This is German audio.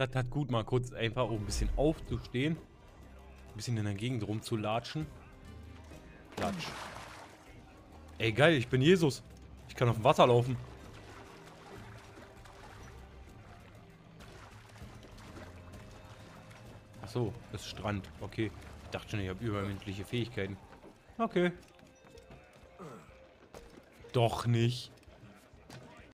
Das hat gut, mal kurz einfach auch ein bisschen aufzustehen. Ein bisschen in der Gegend rumzulatschen. Latsch. Ey, geil, ich bin Jesus. Ich kann auf dem Wasser laufen. Ach so, das ist Strand. Okay. Ich dachte schon, ich habe übermenschliche Fähigkeiten. Okay. Doch nicht.